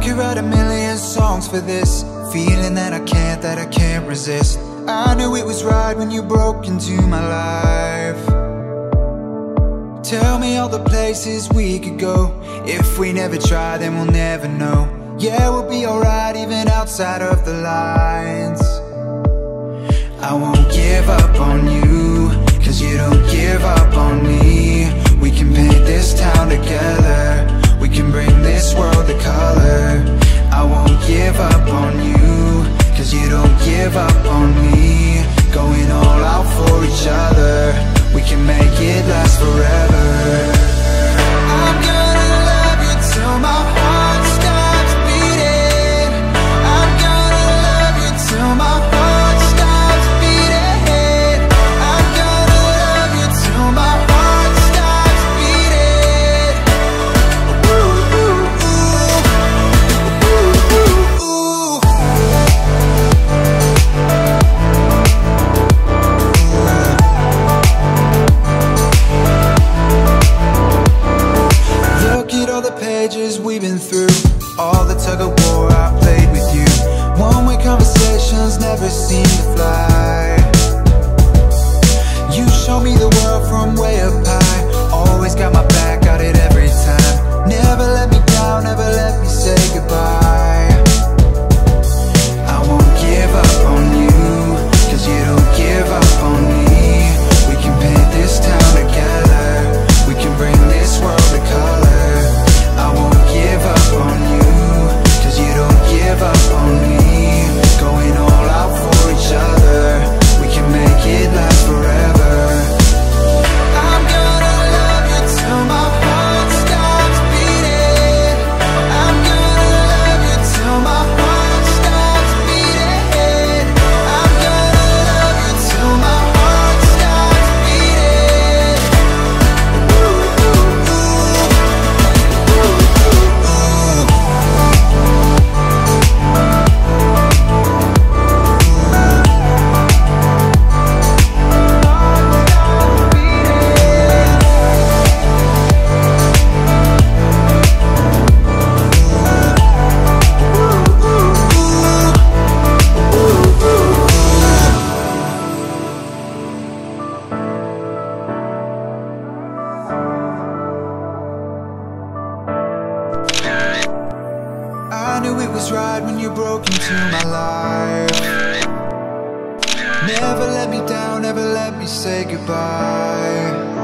could write a million songs for this. Feeling that I can't, that I can't resist. I knew it was right when you broke into my life. Tell me all the places we could go. If we never try, then we'll never know. Yeah, we'll be alright even outside of the lines. I won't give up on you Cause you don't give up on me. We can paint this town together All the tug of war I played with you. One-way conversations never seem to fly it was right when you broke into my life. Never let me down, never let me say goodbye